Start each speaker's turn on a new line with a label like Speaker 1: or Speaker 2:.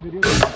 Speaker 1: Beleza?